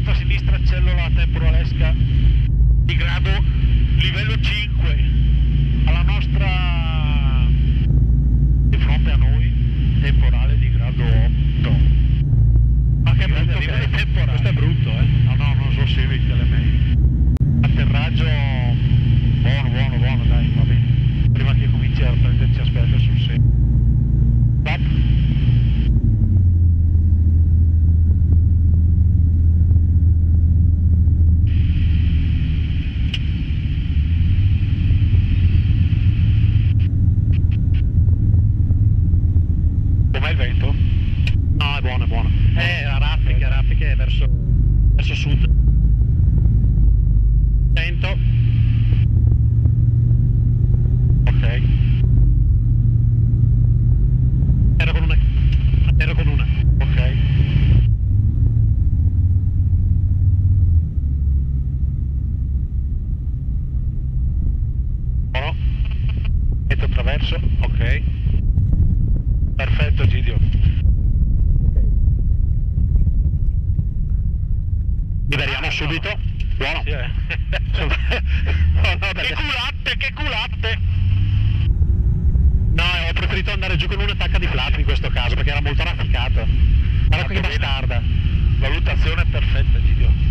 Quadrata sinistra cellula temporalesca di grado livello 5 alla nostra verso, verso sud. Sento. Ok. Ero con una. Ero con una. Ok. Buono. Metto attraverso, ok. Perfetto Gidio. Liberiamo subito. Buono. Sì, eh. no, no, Che culatte, che culatte! No, ho preferito andare giù con un'attacca di flap in questo caso perché era molto rafficato. Guarda che bastarda. Valutazione perfetta Gidio.